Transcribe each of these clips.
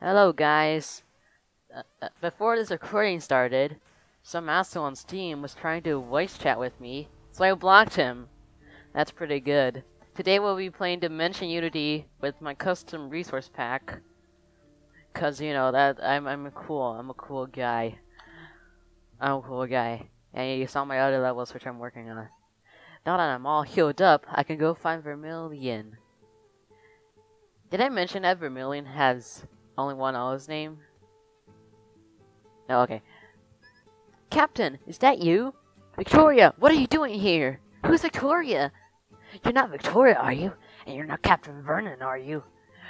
Hello, guys. Uh, uh, before this recording started, some asshole on Steam was trying to voice chat with me, so I blocked him. That's pretty good. Today we'll be playing Dimension Unity with my custom resource pack. Cause you know that I'm I'm cool. I'm a cool guy. I'm a cool guy. And you saw my other levels which I'm working on. Now that I'm all healed up, I can go find Vermilion. Did I mention that Vermilion has only one O's name? No, okay. Captain, is that you? Victoria, what are you doing here? Who's Victoria? You're not Victoria, are you? And you're not Captain Vernon, are you?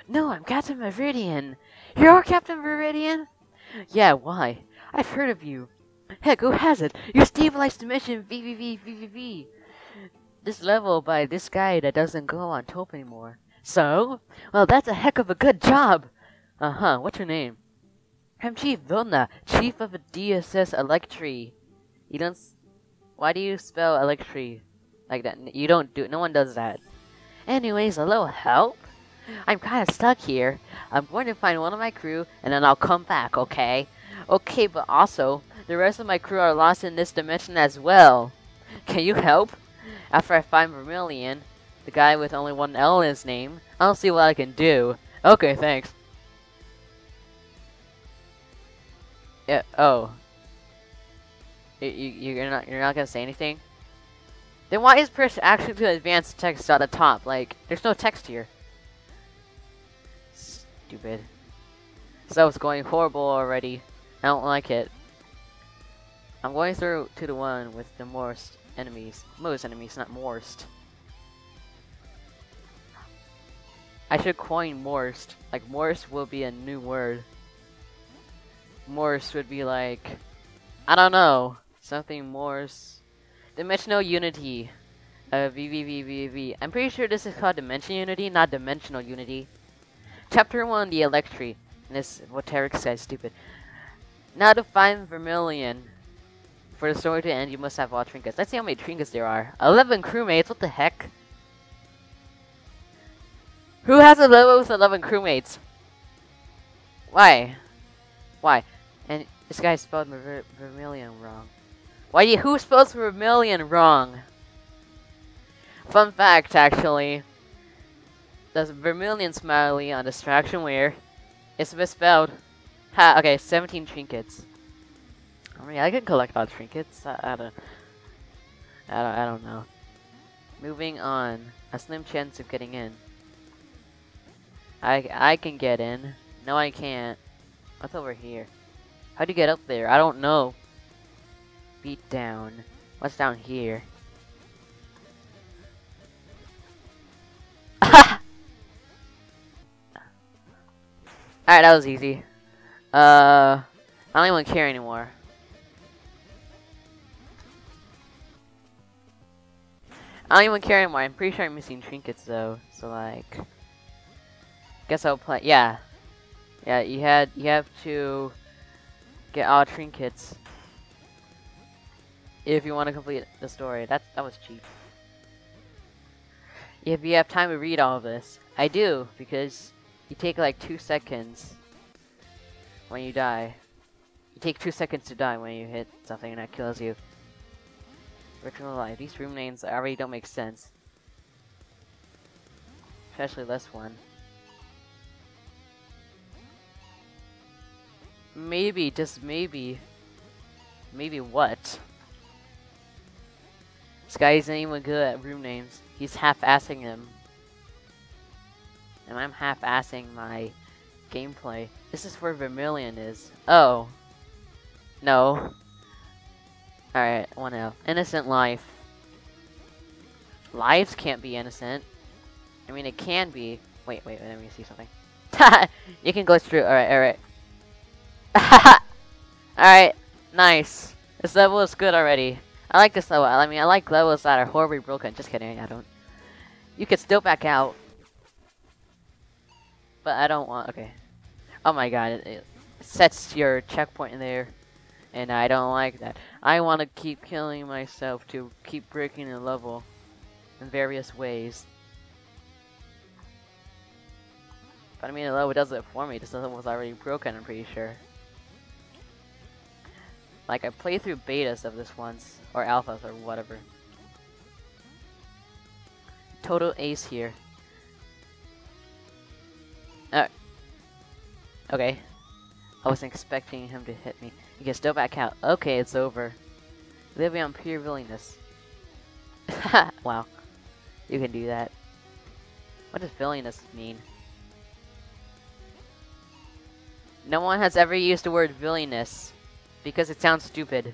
No, I'm Captain Viridian. You're Captain Viridian? Yeah, why? I've heard of you. Heck, who has it? You stabilized Dimension VVV This level by this guy that doesn't go on top anymore. So? Well, that's a heck of a good job! Uh-huh, what's your name? I'm Chief Vilna, Chief of the DSS Electri. You don't... Why do you spell Electri like that? You don't do... No one does that. Anyways, a little help? I'm kind of stuck here. I'm going to find one of my crew, and then I'll come back, okay? Okay, but also, the rest of my crew are lost in this dimension as well. Can you help? After I find Vermilion, the guy with only one L in his name, I'll see what I can do. Okay, thanks. Yeah, oh. You, you, you're not, you're not gonna say anything? Then why is press actually to advanced text at the top? Like, there's no text here. Stupid. So it's going horrible already. I don't like it. I'm going through to the one with the most enemies. Most enemies, not worst. I should coin Morst. Like, Morst will be a new word. Morse would be like, I don't know, something Morse. Dimensional Unity. Uh, VVVVVV. I'm pretty sure this is called Dimension Unity, not Dimensional Unity. Chapter 1, the Electri. And this, what Tarek said, stupid. Now to find Vermilion. For the story to end, you must have all trinkets. Let's see how many trinkets there are. 11 crewmates, what the heck? Who has a level with 11 crewmates? Why? Why? And this guy spelled Ver Vermilion wrong. Why do you, who spells Vermilion wrong? Fun fact, actually. The Vermilion smiley on Distraction Ware is misspelled. Ha, okay, 17 trinkets. I mean, I can collect all trinkets. I, I don't... I don't, I don't know. Moving on. A slim chance of getting in. I, I can get in. No, I can't. What's over here? How do you get up there? I don't know. Beat down. What's down here? Alright, that was easy. Uh, I don't even care anymore. I don't even care anymore. I'm pretty sure I'm missing trinkets though. So like, guess I'll play. Yeah, yeah. You had you have to get all trinkets if you want to complete the story. That that was cheap. If you have time to read all of this, I do because you take like two seconds when you die. You take two seconds to die when you hit something and that kills you. Ritual life. These room names already don't make sense. Especially this one. Maybe, just maybe. Maybe what? This guy isn't even good at room names. He's half-assing them. And I'm half-assing my gameplay. This is where Vermilion is. Oh. No. Alright, one L. Innocent life. Lives can't be innocent. I mean, it can be. Wait, wait, let me see something. you can glitch through. Alright, alright. alright, nice. This level is good already. I like this level. I mean, I like levels that are horribly broken. Just kidding, I don't. You can still back out. But I don't want... Okay. Oh my god, it, it sets your checkpoint in there and I don't like that. I want to keep killing myself to keep breaking the level in various ways. But I mean, the level does it for me. This level was already broken, I'm pretty sure. Like, I played through betas of this once, or alphas, or whatever. Total ace here. Uh, okay. I wasn't expecting him to hit me. He can still back out. Okay, it's over. Living on pure willingness. wow. You can do that. What does willingness mean? No one has ever used the word willingness because it sounds stupid.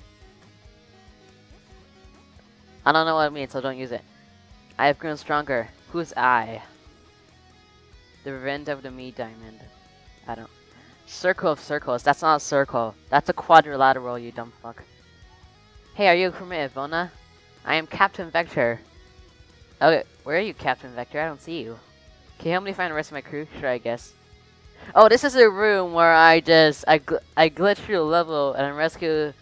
I don't know what it means, so don't use it. I have grown stronger. Who's I? The revenge of the me diamond. I don't. Circle of circles. That's not a circle. That's a quadrilateral, you dumb fuck. Hey, are you a of Vona? I am Captain Vector. Okay, where are you, Captain Vector? I don't see you. Can you help me find the rest of my crew? Sure, I guess. Oh, this is a room where I just I gl I glitch through the level and I rescue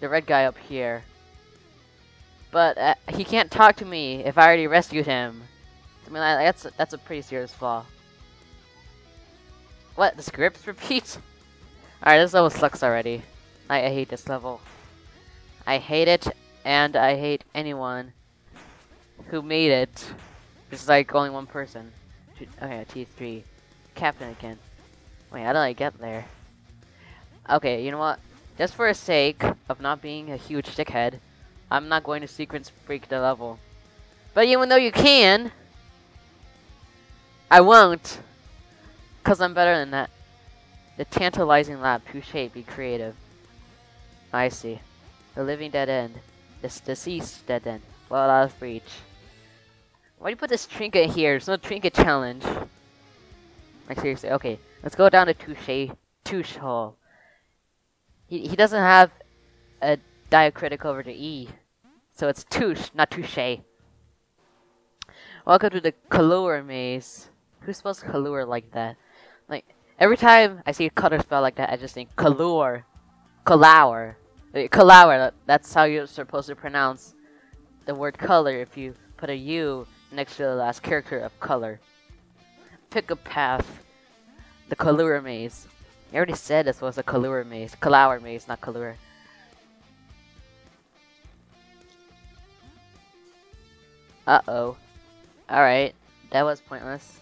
the red guy up here. But uh, he can't talk to me if I already rescued him. I mean, that's that's a pretty serious flaw. What? The scripts repeat? Alright, this level sucks already. I, I hate this level. I hate it, and I hate anyone who made it. It's like only one person. Okay, T3. Captain again. Wait, how did I get there? Okay, you know what? Just for the sake of not being a huge dickhead, I'm not going to sequence break the level. But even though you can, I won't. Because I'm better than that. The tantalizing lab, touche, be creative. I see. The living dead end. This deceased dead end. Well, out of reach. Why do you put this trinket here? There's no trinket challenge. Like seriously, okay. Let's go down to Touche Touche Hall. He he doesn't have a diacritic over the E. So it's Touche, not Touche. Welcome to the Kalur maze. Who spells Kalur like that? Like every time I see a color spell like that, I just think Kalur. Kalour. Kalour, that's how you're supposed to pronounce the word color if you put a U next to the last character of color pick a path. The Kalura maze. I already said this was a Kalura maze. Kalour maze, not Kalura. Uh-oh. Alright. That was pointless.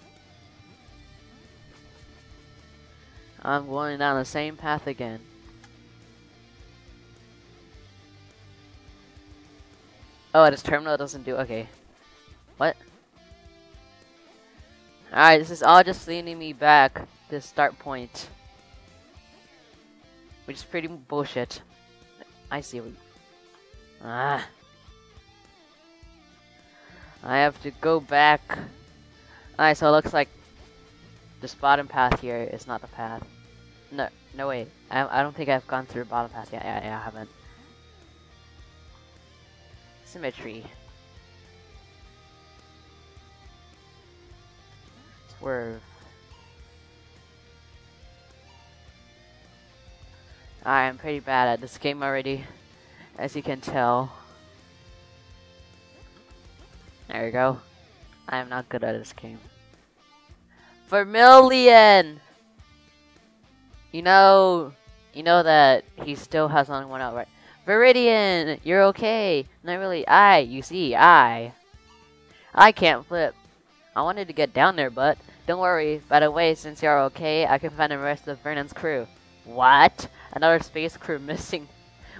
I'm going down the same path again. Oh, this terminal doesn't do- okay. What? Alright, this is all just leading me back to start point. Which is pretty bullshit. I see what... Ah. I have to go back. Alright, so it looks like this bottom path here is not the path. No, no wait. I, I don't think I've gone through bottom path yet. Yeah, yeah, I haven't. Symmetry. Swerve. I'm pretty bad at this game already, as you can tell. There we go. I am not good at this game. Vermilion! You know, you know that he still has only one out, right? Viridian, you're okay. Not really. I, you see, I. I can't flip. I wanted to get down there, but don't worry. By the way, since you're okay, I can find the rest of Vernon's crew. What? Another space crew missing.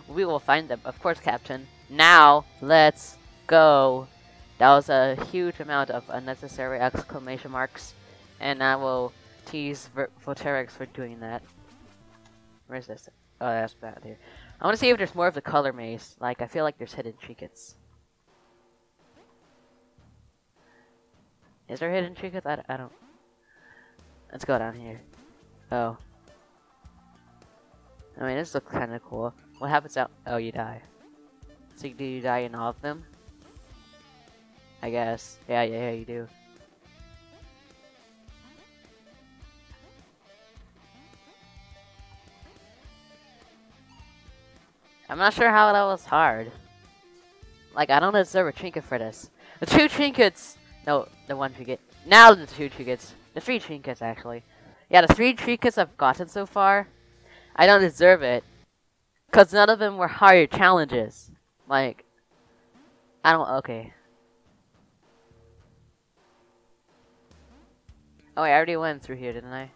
We will find them, of course, Captain. Now, let's go. That was a huge amount of unnecessary exclamation marks, and I will tease Vultarix for doing that. Where's this? Oh, that's bad here. I want to see if there's more of the color maze. Like, I feel like there's hidden trinkets. Is there hidden trinkets? I, I don't... Let's go down here. Oh. I mean, this looks kind of cool. What happens out? Oh, you die. So do you die in all of them? I guess. Yeah, yeah, yeah, you do. I'm not sure how that was hard. Like, I don't deserve a trinket for this. The two trinkets! No, the one trinket. Now the two trinkets. The three trinkets, actually. Yeah, the three trinkets I've gotten so far, I don't deserve it. Because none of them were hard challenges. Like, I don't, okay. Oh, wait, I already went through here, didn't I?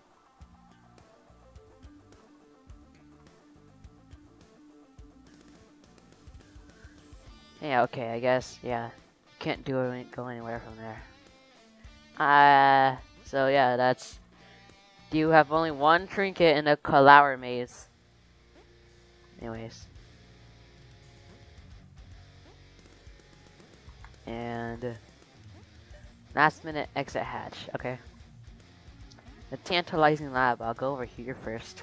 Yeah, okay, I guess, yeah. Can't do it, go anywhere from there. Uh, so yeah, that's... You have only one trinket in the Kalaur maze. Anyways. And... Last minute exit hatch, okay. The tantalizing lab, I'll go over here first.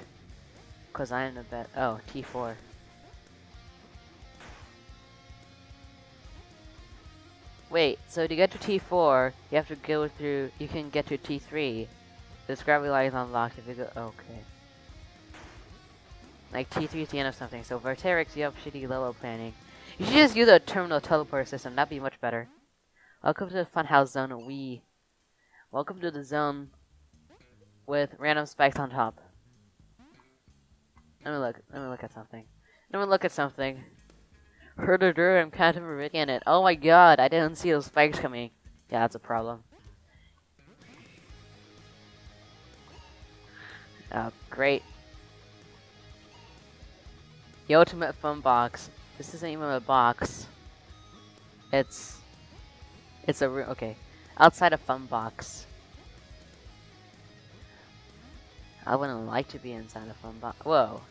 Cause I'm the best. Oh, T4. Wait, so to get to T4, you have to go through, you can get to T3. This gravity light is unlocked if you go, okay. Like T3 is the end of something, so Vultarix, you have shitty level planning. You should just use a terminal teleporter system, that'd be much better. Welcome to the Funhouse Zone, we. Welcome to the zone with random spikes on top. Let me look, let me look at something. Let me look at something. Herder and Captain Viridian it. Oh my god, I didn't see those spikes coming. Yeah, that's a problem. Oh, great. The ultimate fun box. This isn't even a box. It's... It's a room. Okay. Outside a fun box. I wouldn't like to be inside a fun box. Whoa.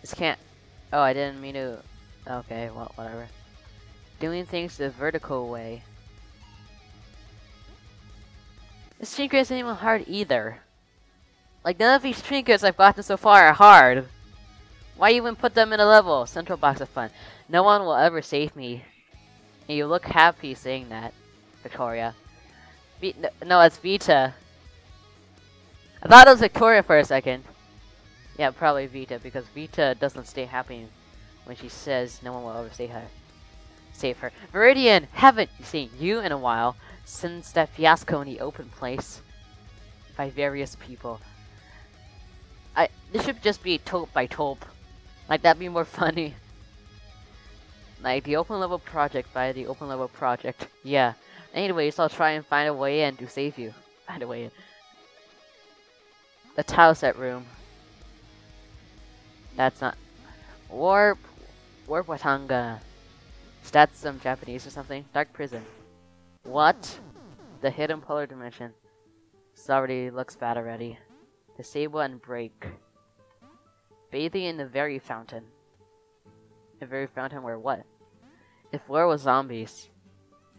This can't... Oh, I didn't mean to... Okay, well, whatever. Doing things the vertical way. This trinket isn't even hard either. Like, none of these trinkets I've gotten so far are hard. Why even put them in a level? Central box of fun. No one will ever save me. And you look happy saying that, Victoria. V no, it's Vita. I thought it was Victoria for a second. Yeah, probably Vita, because Vita doesn't stay happy when she says no one will ever save her. Save her. Viridian, haven't seen you in a while since that fiasco in the open place by various people. I this should just be Taupe by Taupe. Like that'd be more funny. Like the open level project by the open level project. Yeah. Anyways, I'll try and find a way in to save you. Find a way in. The tile set room. That's not warp warp watanga. Stats some Japanese or something. Dark prison. What? The hidden polar dimension. This already looks bad already. Disable and break. Bathing in the very fountain. The very fountain where what? If where was zombies.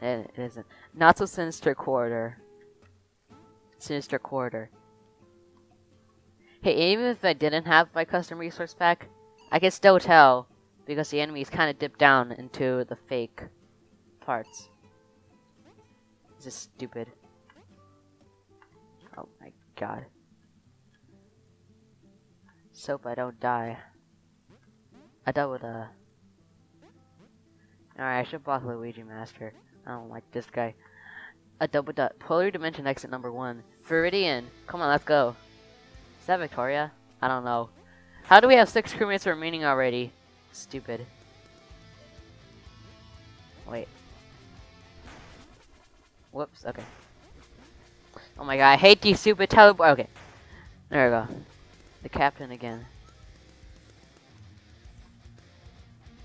It, it isn't. Not so sinister corridor. Sinister corridor. Hey, even if I didn't have my custom resource pack, I can still tell because the enemies kind of dip down into the fake parts. This is stupid. Oh my god. Soap, I don't die. I dealt with a... Alright, I should block Luigi Master. I don't like this guy. A double dot. Polar Dimension exit number one. Viridian. Come on, let's go. Is that Victoria? I don't know. How do we have six crewmates remaining already? Stupid. Wait. Whoops, okay. Oh my god, I hate these stupid teleport- okay. There we go. The captain again.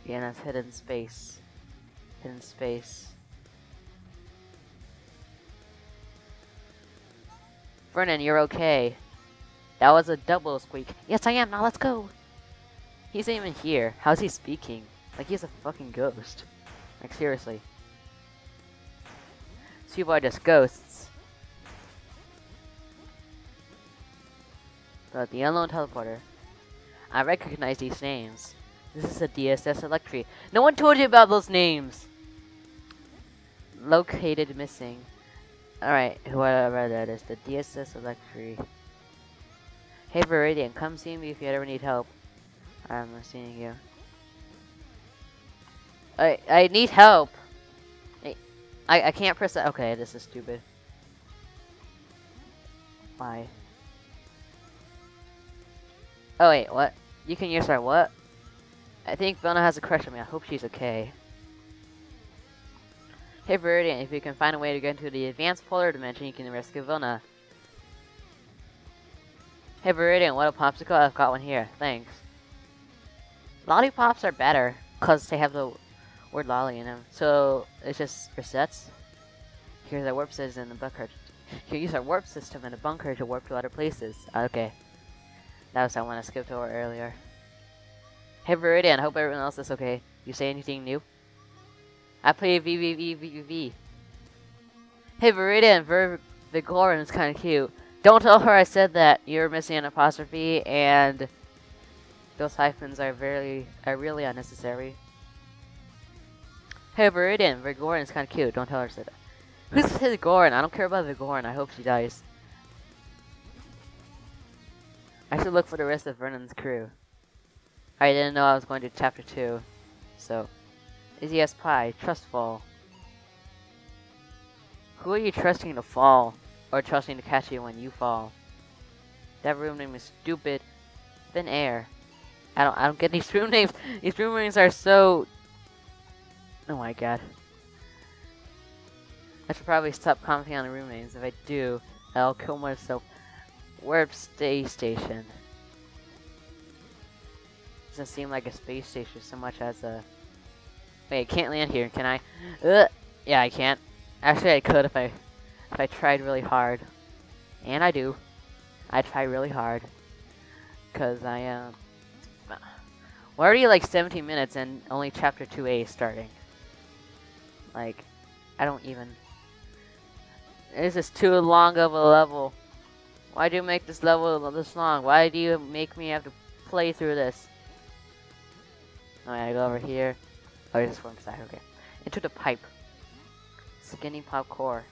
Yeah, that's hidden space. Hidden space. Vernon, you're okay. That was a double squeak. Yes, I am. Now let's go. He's even here. How's he speaking? Like he's a fucking ghost. Like seriously. These people are just ghosts. But the unknown teleporter. I recognize these names. This is a DSS Electri. No one told you about those names! Located missing. Alright, whoever that is. The DSS Electri. Hey Viridian, come see me if you ever need help. I'm not seeing you. I I need help. I I, can't press that. Okay, this is stupid. Why? Oh wait, what? You can use her what? I think Vilna has a crush on me. I hope she's okay. Hey Viridian, if you can find a way to get into the advanced polar dimension, you can rescue Vilna. Hey Viridian, what a popsicle? I've got one here. Thanks. Lollipops are better, because they have the word lolly in them. So, it's just resets. Here's our warp system in the bunker. You use our warp system in the bunker to warp to other places. Okay. That was what I want to skip over earlier. Hey Viridian, hope everyone else is okay. You say anything new? I play VVVVVV. Hey Viridian, Vir is kind of cute. Don't tell her I said that. You're missing an apostrophe, and those hyphens are very are really unnecessary. Hey Viridian, Vigoran is kind of cute. Don't tell her I said that. Who's Vigoran? I don't care about Vigoran. I hope she dies. I should look for the rest of Vernon's crew. I didn't know I was going to chapter 2, so... Izzy S. Pie, Trustfall. Who are you trusting to fall? Or trusting to catch you when you fall? That room name is stupid. Thin air. I don't I don't get these room names. These room names are so Oh my god. I should probably stop commenting on the room names. If I do, I'll kill myself. Warp Stay Station. Doesn't seem like a space station so much as a... Wait, I can't land here, can I? Ugh. Yeah, I can't. Actually, I could if I if I tried really hard. And I do. I try really hard. Because I, um... We're already like 17 minutes and only chapter 2A is starting. Like, I don't even... This is too long of a level. Why do you make this level this long? Why do you make me have to play through this? Oh, I go over here. Oh, this one side, okay. Into the pipe. Skinny pop core.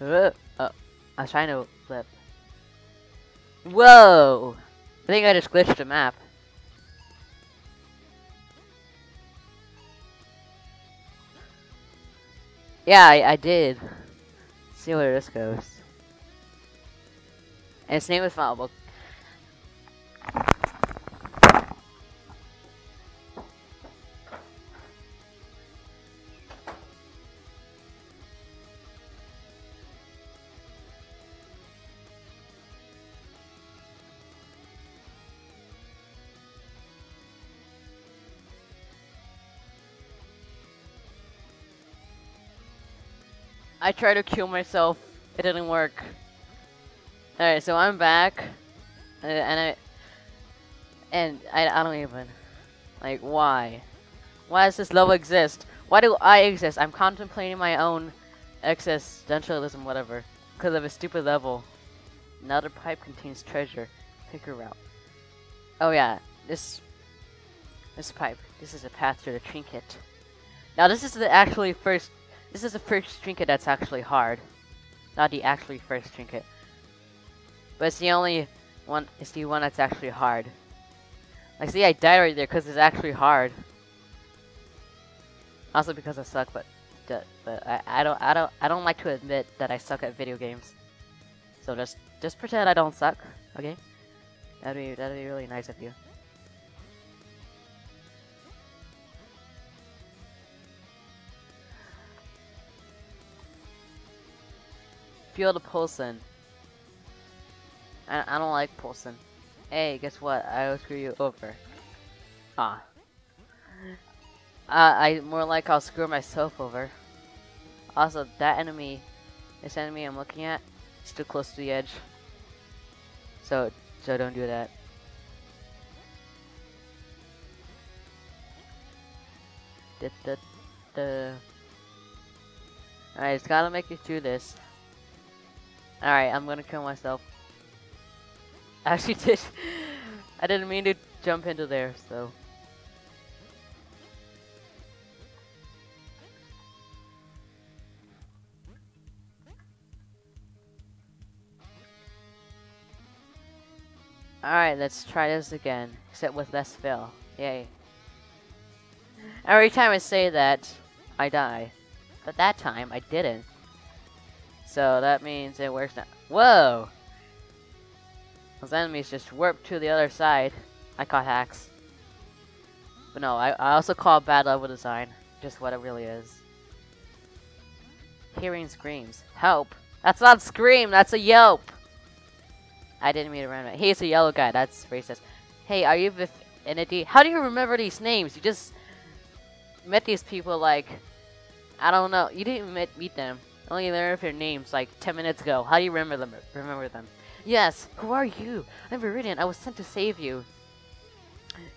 Uh, oh, I was trying to flip. Whoa! I think I just glitched the map. Yeah, I, I did. Let's see where this goes. And its name is Book. I tried to kill myself. It didn't work. Alright, so I'm back. Uh, and I... And I, I don't even... Like, why? Why does this level exist? Why do I exist? I'm contemplating my own existentialism, whatever. Because of a stupid level. Another pipe contains treasure. Pick a route. Oh yeah, this... This pipe. This is a path to the trinket. Now this is the actually first this is the first trinket that's actually hard. Not the actually first trinket. But it's the only one, it's the one that's actually hard. Like, see, I died right there because it's actually hard. Also because I suck, but but I, I don't I don't I don't like to admit that I suck at video games. So just just pretend I don't suck, okay? That'd be that'd be really nice of you. Feel the pulsing. I, I don't like pulsing. Hey, guess what? I will screw you over. Ah. Uh, I more like I'll screw myself over. Also, that enemy, this enemy I'm looking at, is too close to the edge. So, so don't do that. Da, da. Alright, it's gotta make it through this. Alright, I'm gonna kill myself. Actually did. I didn't mean to jump into there, so. Alright, let's try this again, except with less fill. Yay. Every time I say that, I die. But that time, I didn't. So that means it works now. Whoa! Those enemies just warped to the other side. I caught hacks. But no, I, I also call bad level design. Just what it really is. Hearing screams. Help! That's not scream, that's a yelp! I didn't mean to run it. He's a yellow guy, that's racist. Hey, are you Vifinity? How do you remember these names? You just met these people like, I don't know. You didn't meet, meet them. Only learned their names like 10 minutes ago. How do you remember them? Remember them? Yes, who are you? I'm Viridian. I was sent to save you.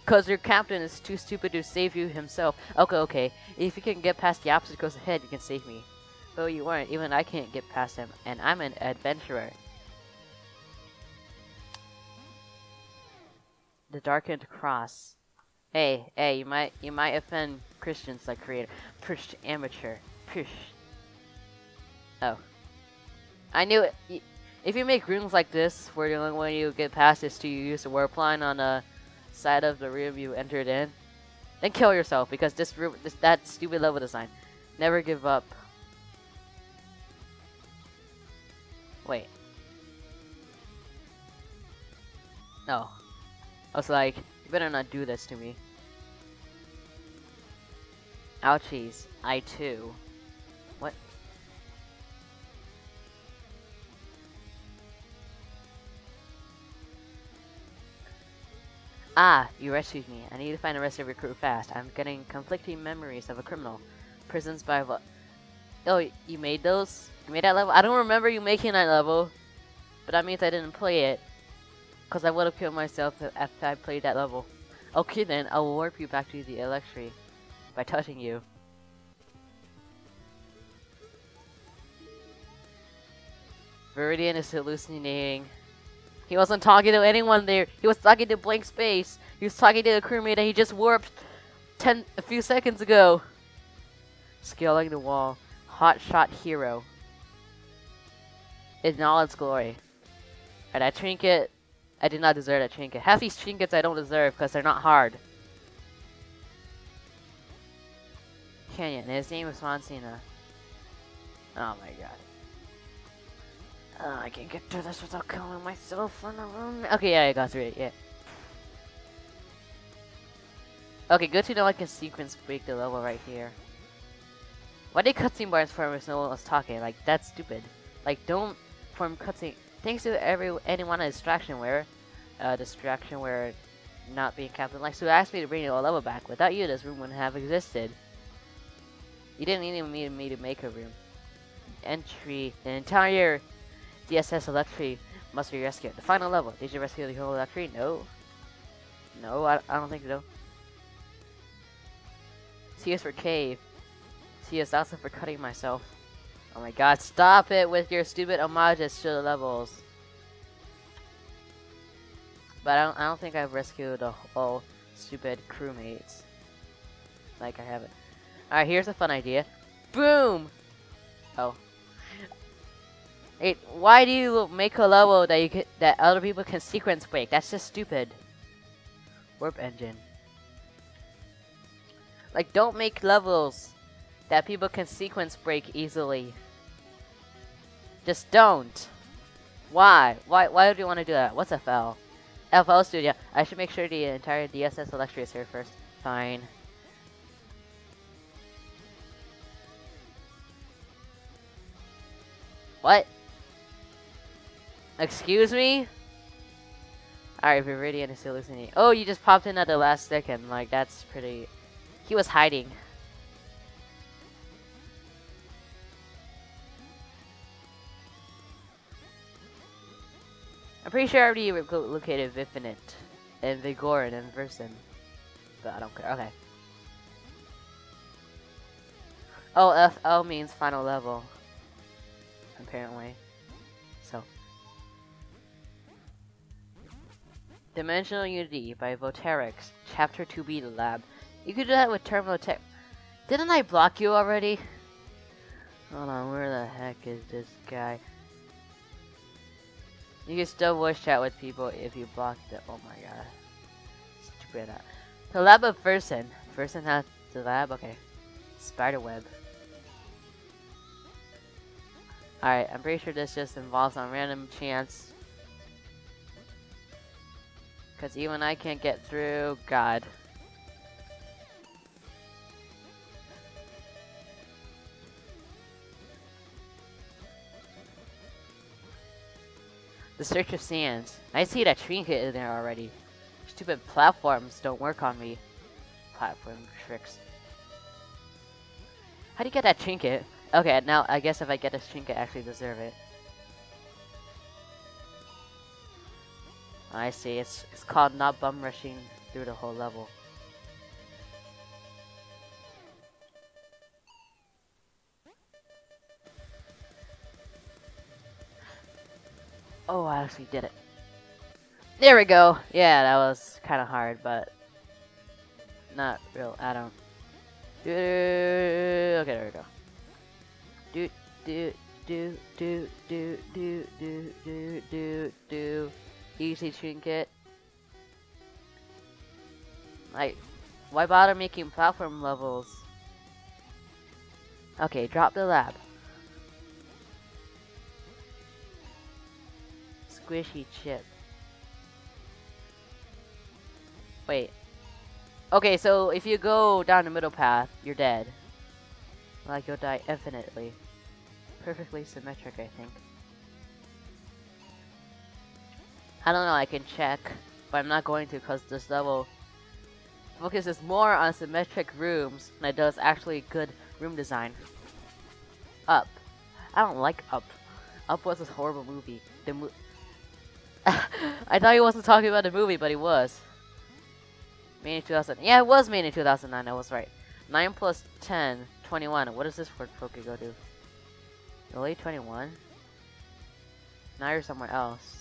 Cause your captain is too stupid to save you himself. Okay, okay. If you can get past the obstacles ahead, you can save me. But you weren't. Even I can't get past him, and I'm an adventurer. The darkened cross. Hey, hey, you might you might offend Christians like creator. Push amateur. Oh. I knew it. If you make rooms like this, where the only way you get past is to use the warp line on the side of the room you entered in, then kill yourself because this room, this that stupid level design. Never give up. Wait. No. I was like, you better not do this to me. Ouchies. I too. What? Ah, you rescued me. I need to find the rest of your crew fast. I'm getting conflicting memories of a criminal. Prisons by what? Oh, you made those? You made that level? I don't remember you making that level. But that means I didn't play it. Because I would have killed myself after I played that level. Okay then, I'll warp you back to the Electri by touching you. Viridian is hallucinating. He wasn't talking to anyone there. He was talking to blank space. He was talking to a crewmate that he just warped ten a few seconds ago. Scaling the wall. Hot shot hero. In all its glory. And that trinket, I did not deserve that trinket. Half these trinkets I don't deserve because they're not hard. Canyon, his name is Monsina. Oh my god. Uh, I can't get through this without killing myself in a room. Okay, yeah, I got through it, yeah. Okay, good to know I can sequence break the level right here. Why did cutscene bars form if no one was talking? Like, that's stupid. Like, don't form cutscene. Thanks to every anyone a distraction where, uh, distraction where not being captain. Like, so asked me to bring the level back. Without you, this room wouldn't have existed. You didn't even need me to make a room. Entry, the entire DSS Electri must be rescued. The final level. Did you rescue the whole Electri? No. No, I, I don't think so. C is for cave. C is also for cutting myself. Oh my god, stop it with your stupid homages to the levels. But I don't, I don't think I've rescued a whole stupid crewmates. Like I haven't. Alright, here's a fun idea. Boom! Oh, it, why do you make a level that you can, that other people can sequence break? That's just stupid. Warp engine. Like, don't make levels that people can sequence break easily. Just don't. Why? Why? Why do you want to do that? What's FL? FL Studio. I should make sure the entire DSS Electri is here first. Fine. What? Excuse me? Alright, Viridian is still listening. Oh, you just popped in at the last second. Like, that's pretty... He was hiding. I'm pretty sure I already located Vifinite and Vigorin and Versin. But I don't care. Okay. Oh, FL means final level. Apparently. Dimensional Unity by Vultarix, Chapter 2B The Lab. You could do that with Terminal Tech. Didn't I block you already? Hold on, where the heck is this guy? You can still voice chat with people if you blocked it. Oh my god. Stupid. The lab of Versin. Versin has the lab? Okay. Spiderweb. Alright, I'm pretty sure this just involves on random chance. Because even I can't get through. God. The Search of Sands. I see that trinket in there already. Stupid platforms don't work on me. Platform tricks. How do you get that trinket? Okay, now I guess if I get this trinket, I actually deserve it. I see, it's, it's called not bum rushing through the whole level. Oh, I actually did it. There we go. Yeah, that was kind of hard, but not real. I don't. Okay, there we go. Do do do do do do do do do do. Easy trinket. Like, why bother making platform levels? Okay, drop the lab. squishy chip. Wait. Okay, so if you go down the middle path, you're dead. Like, you'll die infinitely. Perfectly symmetric, I think. I don't know, I can check, but I'm not going to because this level focuses more on symmetric rooms than it does actually good room design. Up. I don't like Up. Up was a horrible movie. The mo I thought he wasn't talking about the movie, but he was. Made in 2000. Yeah, it was made in 2009. I was right. 9 plus 10, 21. What does this for Pokego do? Really? 21? Now you're somewhere else.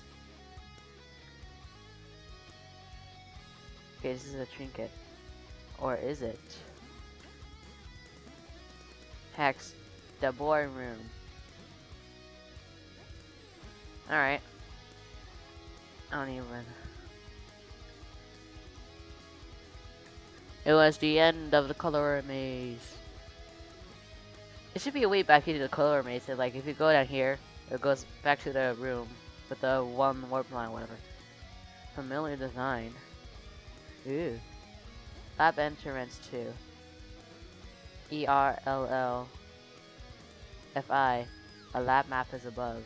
Okay, this is a trinket. Or is it? Hex. The boring room. Alright. I don't even. It was the end of the color maze. It should be a way back into the color maze. So like if you go down here, it goes back to the room with the one warp line, whatever. Familiar design. Ooh. Lab entrance 2. E R L L F I. A lab map is above.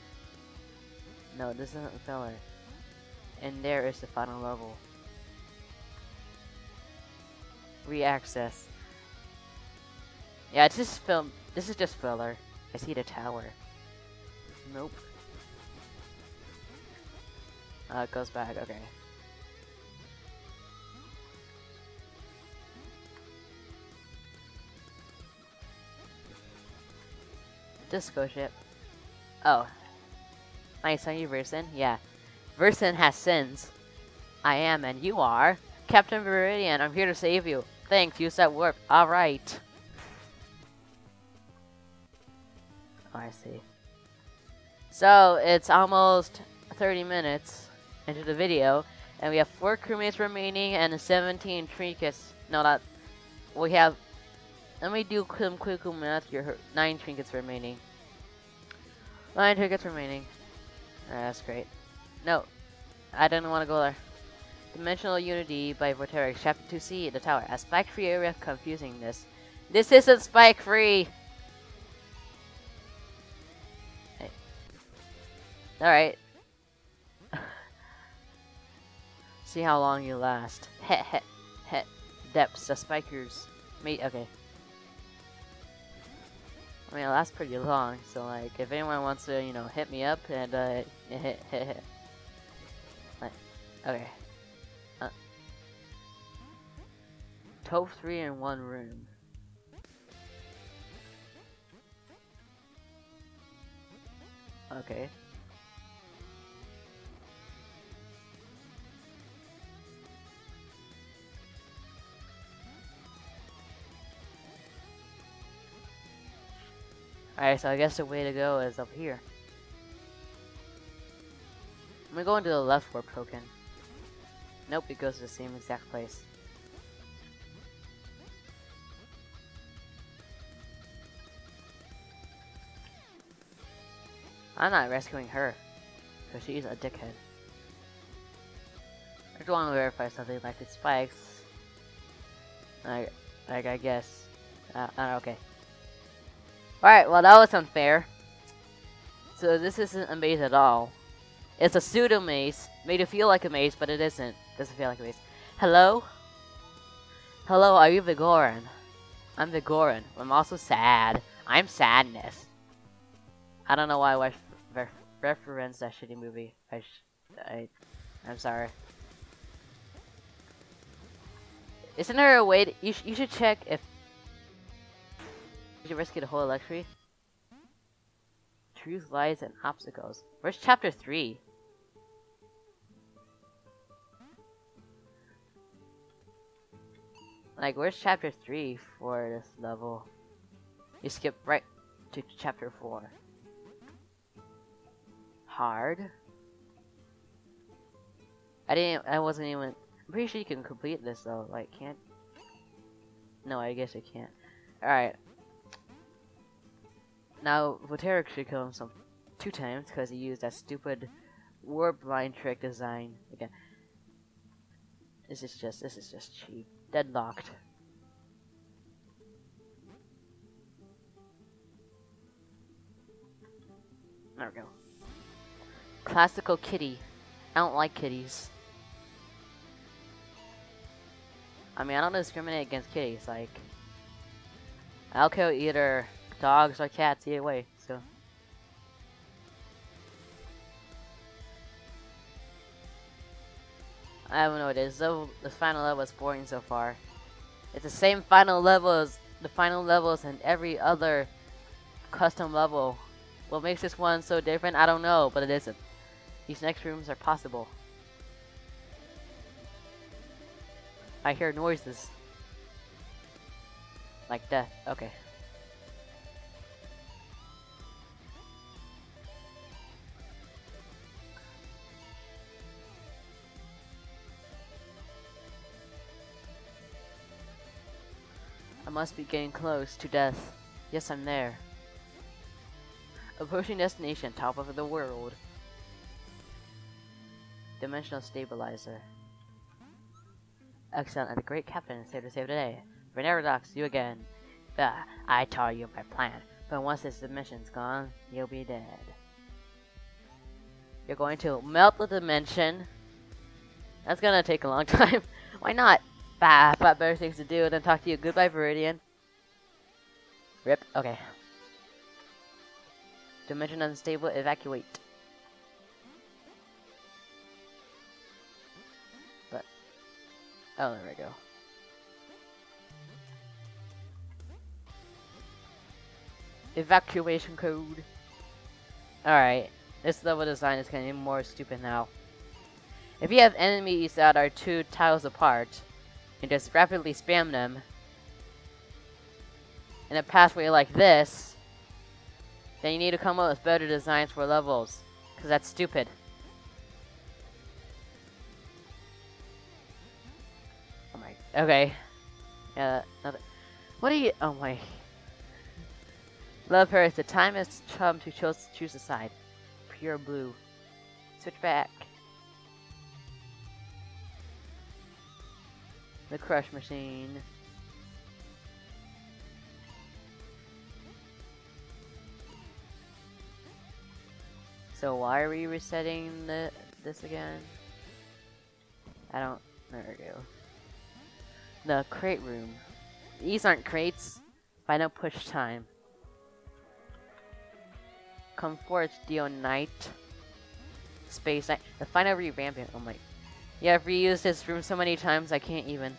No, this isn't a filler. And there is the final level. Re-access. Yeah, it's just film. This is just filler. I see the tower. Nope. Uh, it goes back. Okay. Disco ship. Oh. Nice, are you Versen? Yeah. Versen has sins. I am, and you are. Captain Viridian, I'm here to save you. Thanks, use that warp. Alright. Oh, I see. So, it's almost 30 minutes into the video, and we have 4 crewmates remaining and 17 trinkets. No, that... We have... Let me do some quick math here. 9 trinkets remaining. 9 trinkets remaining. Ah, that's great. No, I didn't want to go there. Dimensional Unity by Vultarix, Chapter 2C, the tower. A spike-free area confusing this. This isn't spike-free! Hey. Alright. See how long you last. Heh heh heh. Depths, the spikers. Mate, okay. I mean, it lasts pretty long, so like, if anyone wants to, you know, hit me up and, uh. Okay. Uh, top three in one room. Okay. Alright, so I guess the way to go is up here. I'm gonna go into the left warp token. Nope, it goes to the same exact place. I'm not rescuing her. Because she's a dickhead. I just want to verify something like the spikes. I, like, I guess. Uh, uh, okay. Alright, well that was unfair. So this isn't a maze at all. It's a pseudo maze, made to feel like a maze, but it isn't. Doesn't feel like a maze. Hello? Hello, are you Vigoran? I'm Vigoran. I'm also sad. I'm sadness. I don't know why I ref reference that shitty movie. I, I, I'm sorry. Isn't there a way to, you, sh you should check if you rescue the whole electric? Truth, lies, and obstacles. Where's chapter 3? Like, where's chapter 3 for this level? You skip right to chapter 4. Hard? I didn't, I wasn't even, I'm pretty sure you can complete this though, like, can't? No, I guess I can't. Alright. Now, Vultarix should kill him some two times because he used that stupid warp line trick design again. This is just, this is just cheap. Deadlocked. There we go. Classical kitty. I don't like kitties. I mean, I don't discriminate against kitties. Like, I'll kill either dogs or cats either way. So. I don't know what it is. So the final level is boring so far. It's the same final level as the final levels and every other custom level. What makes this one so different? I don't know, but it isn't. These next rooms are possible. I hear noises. Like death. Okay. Must be getting close to death. Yes, I'm there. Approaching destination, top of the world. Dimensional stabilizer. Excellent, and the great captain saved to save the day. Veneradox, you again. Ah, I taught you my plan, but once this dimension's gone, you'll be dead. You're going to melt the dimension. That's gonna take a long time. Why not? Bah, I've got better things to do than talk to you. Goodbye, Viridian. Rip. Okay. Dimension unstable. Evacuate. But. Oh, there we go. Evacuation code. Alright. This level design is getting more stupid now. If you have enemies that are two tiles apart, and just rapidly spam them in a pathway like this, then you need to come up with better designs for levels, because that's stupid. Oh my, okay. Yeah, another, what are you, oh my. Love her, it's the time has come to choose, choose a side. Pure blue. Switch back. The crush machine. So why are we resetting the this again? I don't there we go. The crate room. These aren't crates. Final push time. Come forth, Dio Knight. Space Knight. The final revamping. Oh my yeah, I've reused this room so many times I can't even.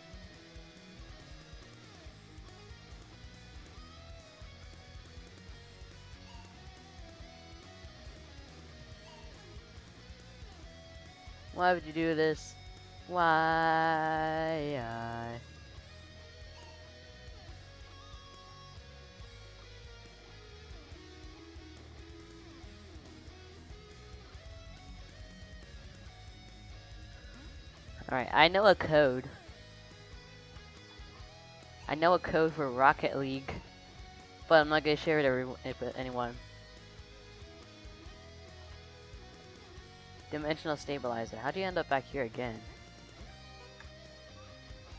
Why would you do this? Why? I... Alright, I know a code. I know a code for Rocket League, but I'm not gonna share it with anyone. Dimensional stabilizer. How do you end up back here again?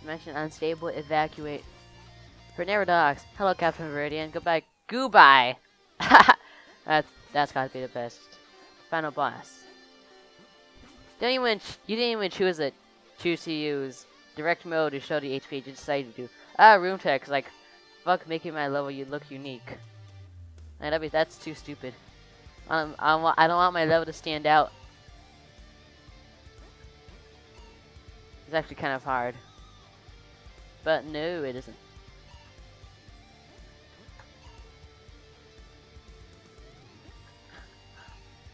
Dimension unstable. Evacuate. For paradox. Hello, Captain Viridian. Goodbye. Goodbye. that's that's gotta be the best. Final boss. Didn't even you didn't even choose it. Choose to use direct mode to show the HP. You decided to do ah room text like fuck making my level you look unique. That'd be that's too stupid. I don't I don't want my level to stand out. It's actually kind of hard. But no, it isn't.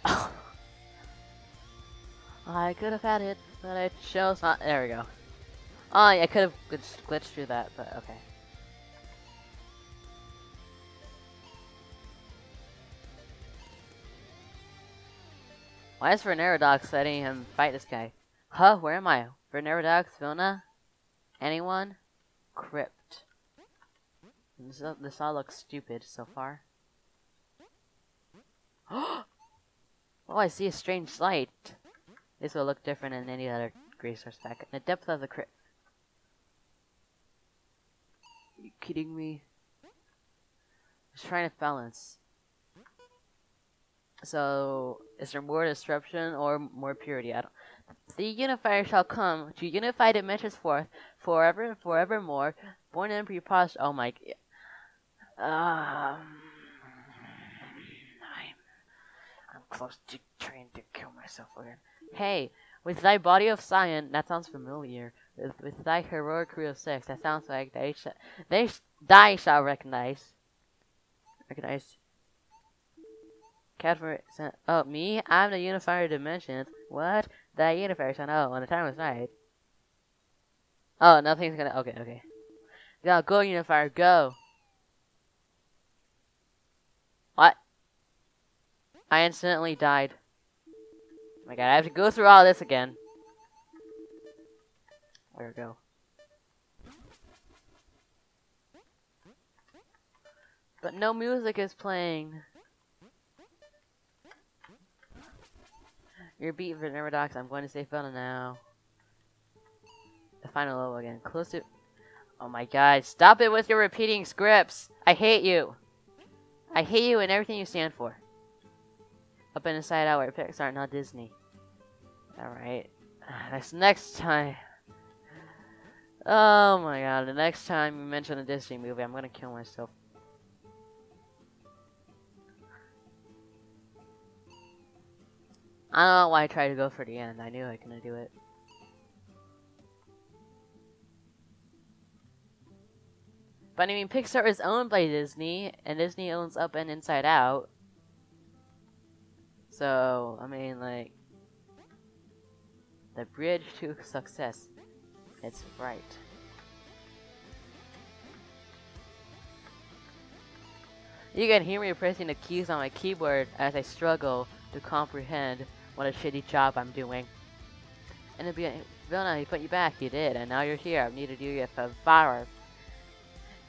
I could have had it, but I chose not. There we go. Oh, yeah, I could have glitched through that, but okay. Why is Verneradox letting him fight this guy? Huh? Where am I? Verneradox? Vilna? Anyone? Crypt. This, this all looks stupid so far. oh, I see a strange light. This will look different than any other resource pack. In the depth of the crypt. Are you kidding me? I'm trying to balance. So, is there more disruption or more purity? I don't. The unifier shall come to unify the dimensions forth forever and forevermore. Born and prepost. Oh my. Um, I'm. I'm close to trying to kill myself again. Hey, with thy body of science, that sounds familiar. With, with thy heroic crew of six, that sounds like they shall, they sh thy shall recognize. Recognize. Catherine, oh, me? I'm the unifier dimensions. What? The unifier shall know when the time is right. Oh, nothing's gonna, okay, okay. Go, go unifier, go. What? I instantly died. Oh my god, I have to go through all this again. Where we go? But no music is playing. Your beat for Nervadox, I'm going to say Fana now. The final level again. Close to... Oh my god, stop it with your repeating scripts! I hate you! I hate you and everything you stand for. Up and Inside Out, where Pixar, not Disney. Alright. Next, next time. Oh my god, the next time you mention a Disney movie, I'm gonna kill myself. I don't know why I tried to go for the end. I knew I couldn't do it. But I mean, Pixar is owned by Disney, and Disney owns Up and Inside Out. So, I mean, like, the bridge to success. It's right. You can hear me pressing the keys on my keyboard as I struggle to comprehend what a shitty job I'm doing. And the beginning, Vilna, he put you back, you did, and now you're here. I need to do you a favor.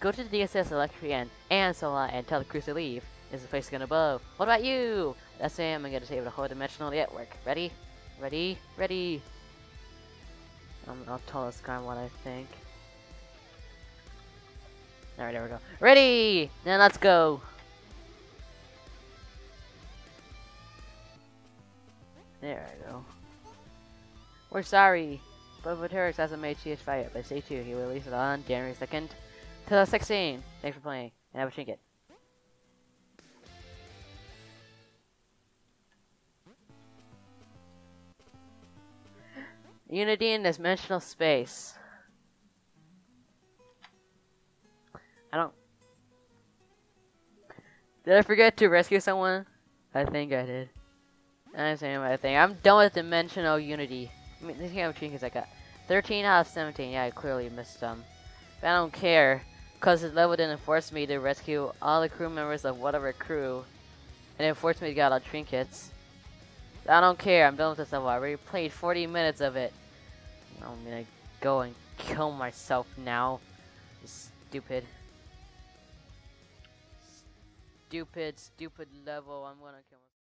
Go to the DSS Electrian and Sola and tell the crew to leave. Is the place gonna blow? What about you? That's it, I'm gonna save the whole dimensional network. Ready? Ready? Ready? Um, I'll tell this guy what I think. Alright, there we go. Ready! Then let's go! There I go. We're sorry, but Vultarix hasn't made CH5 yet, but stay tuned. He will release it on January 2nd, 2016. Thanks for playing, and have a trinket. Unity in dimensional space. I don't... Did I forget to rescue someone? I think I did. I saying I think. I'm done with dimensional unity. I mean, see how many trinkets I got. 13 out of 17. Yeah, I clearly missed some. But I don't care. Because this level didn't force me to rescue all the crew members of whatever crew. And it forced me to get all trinkets. I don't care. I'm done with this level. I already played 40 minutes of it. I'm gonna go and kill myself now. Stupid. Stupid, stupid level. I'm gonna kill